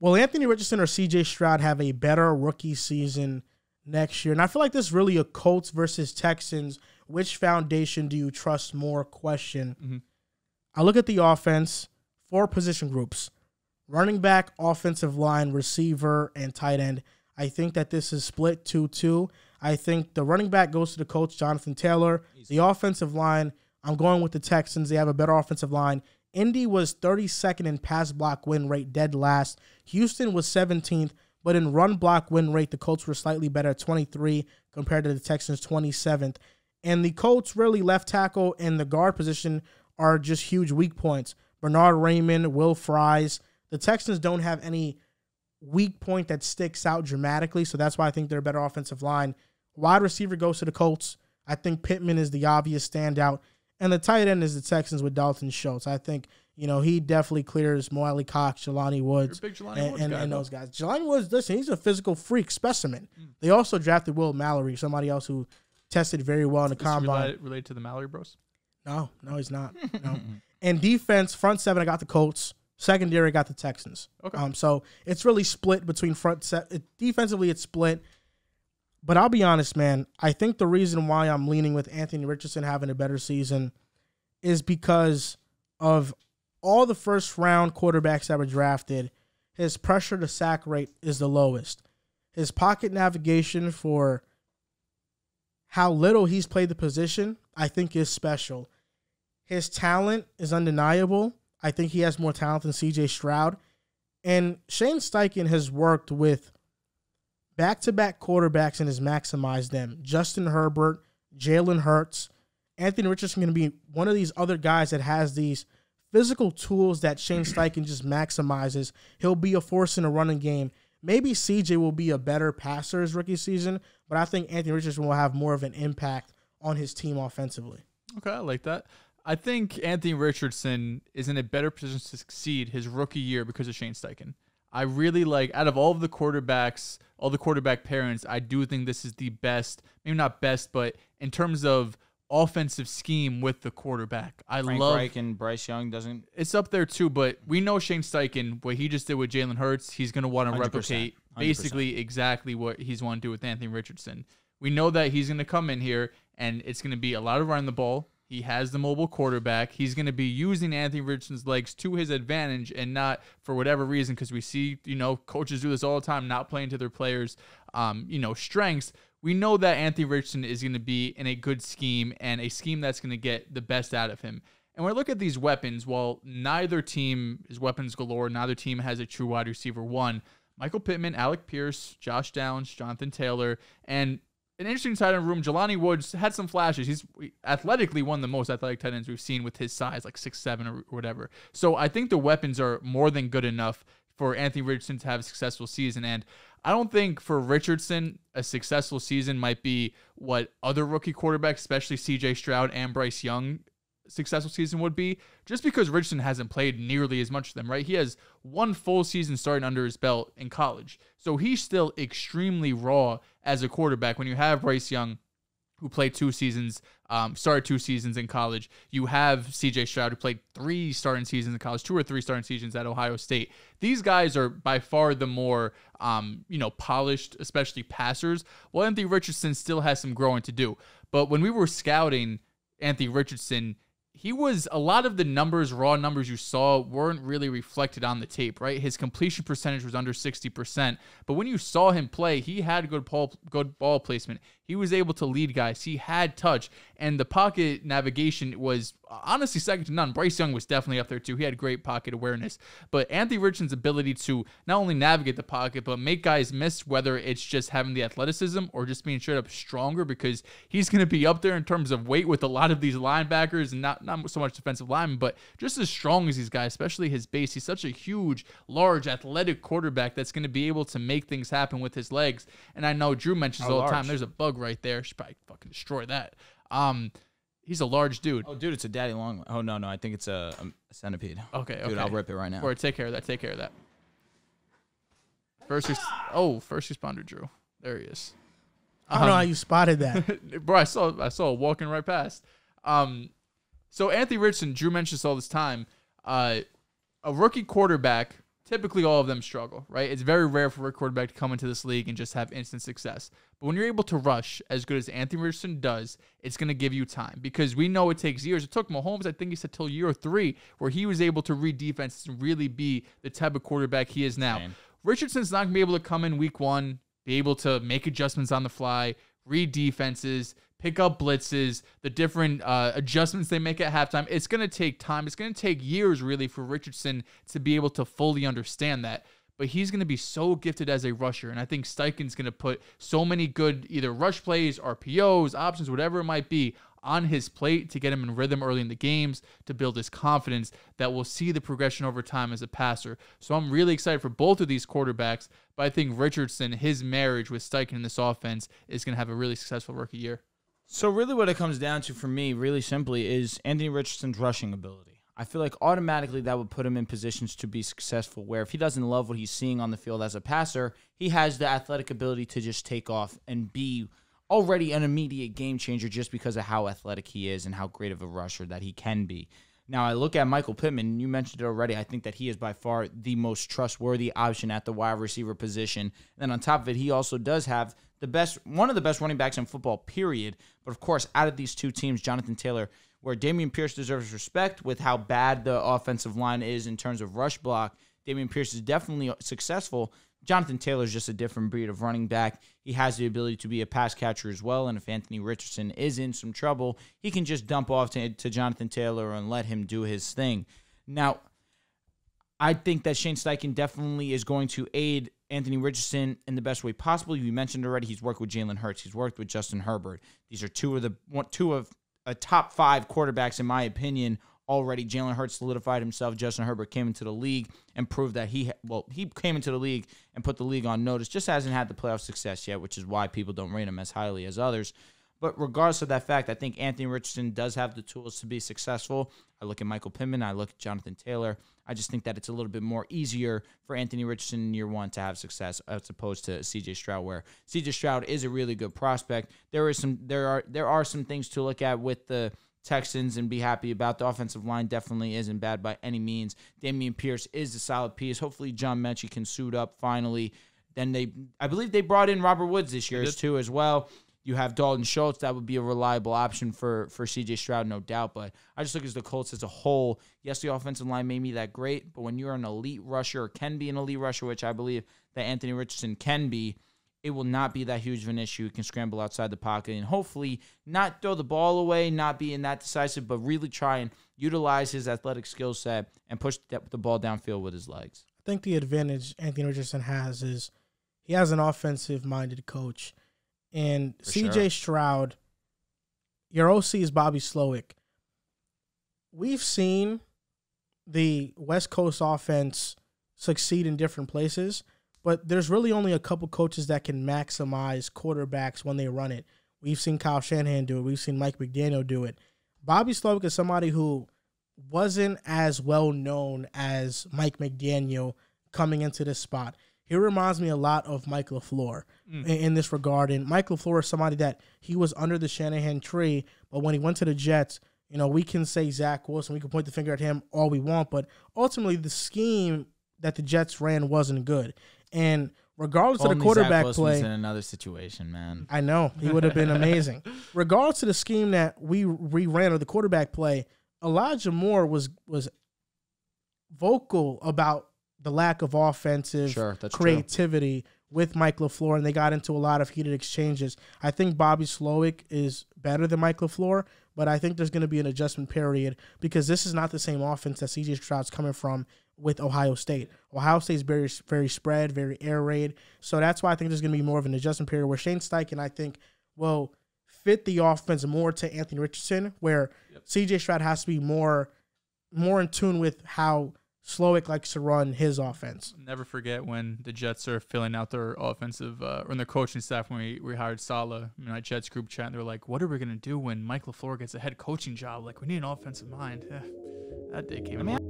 will Anthony Richardson or CJ Stroud have a better rookie season next year? And I feel like this is really a Colts versus Texans. Which foundation do you trust more? Question. Mm-hmm. I look at the offense, four position groups running back, offensive line, receiver, and tight end. I think that this is split 2 2. I think the running back goes to the Colts, Jonathan Taylor. The offensive line, I'm going with the Texans. They have a better offensive line. Indy was 32nd in pass block win rate, dead last. Houston was 17th, but in run block win rate, the Colts were slightly better, 23 compared to the Texans, 27th. And the Colts really left tackle and the guard position are just huge weak points. Bernard Raimann, Will Fries. The Texans don't have any weak point that sticks out dramatically, so that's why I think they're a better offensive line. Wide receiver goes to the Colts. I think Pittman is the obvious standout. And the tight end is the Texans with Dalton Schultz. I think, you know, he definitely clears Mo Alie-Cox, Jelani Woods, You're a big Jelani and, Woods and, guy, and those guys. Jelani Woods, listen, he's a physical freak specimen. Mm. They also drafted Will Mallory, somebody else who tested very well in the Is combine. related, related to the Mallory Bros? No, no, he's not. No. and defense, front seven, I got the Colts. Secondary, I got the Texans. Okay. Um, so it's really split between front set. Defensively, it's split. But I'll be honest, man. I think the reason why I'm leaning with Anthony Richardson having a better season is because of all the first round quarterbacks that were drafted. His pressure to sack rate is the lowest. His pocket navigation for how little he's played the position, I think is special. His talent is undeniable. I think he has more talent than CJ Stroud. And Shane Steichen has worked with back to back quarterbacks and has maximized them. Justin Herbert, Jalen Hurts, Anthony Richardson going to be one of these other guys that has these physical tools that Shane Steichen just maximizes. He'll be a force in a running game. Maybe CJ will be a better passer his rookie season, but I think Anthony Richardson will have more of an impact on his team offensively. Okay, I like that. I think Anthony Richardson is in a better position to succeed his rookie year because of Shane Steichen. I really like out of all of the quarterbacks, all the quarterback parents, I do think this is the best, maybe not best, but in terms of offensive scheme with the quarterback. I Frank love Reich and Bryce Young doesn't. it's up there too, but we know Shane Steichen, what he just did with Jalen Hurts, he's going to want to 100%, replicate 100%. basically exactly what he's want to do with Anthony Richardson. We know that he's going to come in here and it's going to be a lot of running the ball. He has the mobile quarterback. He's going to be using Anthony Richardson's legs to his advantage and not for whatever reason, because we see, you know, coaches do this all the time, not playing to their players, um, you know, strengths. We know that Anthony Richardson is going to be in a good scheme and a scheme that's going to get the best out of him. And when I look at these weapons, while neither team is weapons galore, neither team has a true wide receiver one. Michael Pittman, Alec Pierce, Josh Downs, Jonathan Taylor, and an interesting tight end room. Jelani Woods had some flashes. He's athletically one of the most athletic tight ends we've seen with his size, like six seven or whatever. So I think the weapons are more than good enough for Anthony Richardson to have a successful season. And I don't think for Richardson, a successful season might be what other rookie quarterbacks, especially CJ Stroud and Bryce Young, successful season would be, just because Richardson hasn't played nearly as much of them, right? He has one full season starting under his belt in college. So he's still extremely raw as a quarterback. When you have Bryce Young, who played two seasons, um, started two seasons in college. You have CJ Stroud, who played three starting seasons in college, two or three starting seasons at Ohio State. These guys are by far the more, um, you know, polished, especially passers. Well, Anthony Richardson still has some growing to do. But when we were scouting Anthony Richardson, he was a lot of the numbers, raw numbers you saw, weren't really reflected on the tape, right? His completion percentage was under 60%. But when you saw him play, he had good ball, good ball placement. He was able to lead guys. He had touch, and the pocket navigation was honestly second to none. Bryce Young was definitely up there too. He had great pocket awareness. But Anthony Richardson's ability to not only navigate the pocket, but make guys miss, whether it's just having the athleticism or just being straight up stronger, because he's going to be up there in terms of weight with a lot of these linebackers and not, not so much defensive linemen, but just as strong as these guys, especially his base. He's such a huge, large, athletic quarterback that's going to be able to make things happen with his legs. And I know Drew mentions How all the time there's a bug right there. Should probably fucking destroy that. Um, he's a large dude. Oh, dude, it's a daddy long. Oh no, no, I think it's a, a centipede. Okay, okay. Dude, I'll rip it right now. Or take care of that. Take care of that. First, res- oh, first responder Drew. There he is. I don't know Um, how you spotted that. bro. I saw I saw it walking right past. Um, so Anthony Richardson, Drew mentions this all this time. Uh, a rookie quarterback typically all of them struggle, right? It's very rare for a quarterback to come into this league and just have instant success. But when you're able to rush as good as Anthony Richardson does, it's going to give you time because we know it takes years. It took Mahomes, I think he said, till year three, where he was able to read defenses and really be the type of quarterback he is now. Richardson's not going to be able to come in week one, be able to make adjustments on the fly, read defenses, pick up blitzes, the different uh, adjustments they make at halftime. It's going to take time. It's going to take years, really, for Richardson to be able to fully understand that. But he's going to be so gifted as a rusher. And I think Steichen's going to put so many good either rush plays, RPOs, options, whatever it might be, on his plate to get him in rhythm early in the games, to build his confidence that we'll see the progression over time as a passer. So I'm really excited for both of these quarterbacks. But I think Richardson, his marriage with Steichen in this offense, is going to have a really successful rookie year. So really, what it comes down to for me, really simply, is Anthony Richardson's rushing ability. I feel like automatically that would put him in positions to be successful. Where if he doesn't love what he's seeing on the field as a passer, he has the athletic ability to just take off and be already an immediate game changer just because of how athletic he is and how great of a rusher that he can be. Now I look at Michael Pittman. You mentioned it already. I think that he is by far the most trustworthy option at the wide receiver position. And then on top of it, he also does have the best, one of the best running backs in football. Period. But of course, out of these two teams, Jonathan Taylor, where Dameon Pierce deserves respect with how bad the offensive line is in terms of rush block. Dameon Pierce is definitely successful. Jonathan Taylor is just a different breed of running back. He has the ability to be a pass catcher as well. And if Anthony Richardson is in some trouble, he can just dump off to, to Jonathan Taylor and let him do his thing. Now, I think that Shane Steichen definitely is going to aid Anthony Richardson in the best way possible. You mentioned already he's worked with Jalen Hurts. He's worked with Justin Herbert. These are two of the two of a top five quarterbacks in my opinion already. Jalen Hurts solidified himself. Justin Herbert came into the league and proved that he well he came into the league and put the league on notice. Just hasn't had the playoff success yet, which is why people don't rate him as highly as others. But regardless of that fact, I think Anthony Richardson does have the tools to be successful. I look at Michael Pittman, I look at Jonathan Taylor. I just think that it's a little bit more easier for Anthony Richardson in year one to have success as opposed to CJ Stroud, where CJ Stroud is a really good prospect. There is some there are there are some things to look at with the Texans and be happy about. The offensive line definitely isn't bad by any means. Dameon Pierce is a solid piece. Hopefully John Metchie can suit up finally. Then they I believe they brought in Robert Woods this year too as well. You have Dalton Schultz. That would be a reliable option for for CJ Stroud, no doubt. But I just look at the Colts as a whole. Yes, the offensive line may be that great, but when you're an elite rusher or can be an elite rusher, which I believe that Anthony Richardson can be, it will not be that huge of an issue. He can scramble outside the pocket and hopefully not throw the ball away, not being that decisive, but really try and utilize his athletic skill set and push the the ball downfield with his legs. I think the advantage Anthony Richardson has is he has an offensive minded coach. And For CJ sure. Stroud, your OC is Bobby Slowik. We've seen the West Coast offense succeed in different places, but there's really only a couple coaches that can maximize quarterbacks when they run it. We've seen Kyle Shanahan do it. We've seen Mike McDaniel do it. Bobby Slowik is somebody who wasn't as well known as Mike McDaniel coming into this spot. He reminds me a lot of Mike LaFleur Mm. in, in this regard. And Mike LaFleur is somebody that he was under the Shanahan tree, but when he went to the Jets, you know, we can say Zach Wilson, we can point the finger at him all we want, but ultimately the scheme that the Jets ran wasn't good. And regardless of the Only Zach quarterback play, in another situation, man. I know he would have been amazing. Regardless of the scheme that we we ran or the quarterback play, Elijah Moore was was vocal about the lack of offensive Sure, that's true. creativity with Mike LaFleur, and they got into a lot of heated exchanges. I think Bobby Slowik is better than Mike LaFleur, but I think there's going to be an adjustment period because this is not the same offense that CJ Stroud's coming from with Ohio State. Ohio State's very very spread, very air raid, so that's why I think there's going to be more of an adjustment period where Shane Steichen, I think, will fit the offense more to Anthony Richardson, where CJ Stroud has to be more more in tune with how Slowik likes to run his offense. Never forget when the Jets are filling out their offensive uh, or their coaching staff when we, we hired Saleh in our Jets group chat. And they're like, "What are we gonna do when Mike LaFleur gets a head coaching job? Like, we need an offensive mind." Eh, that day came. I mean,